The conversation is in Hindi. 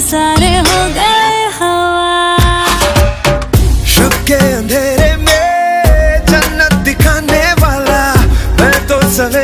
सारे हो गए हवा। के अंधेरे में जन्नत दिखाने वाला मैं तो सवे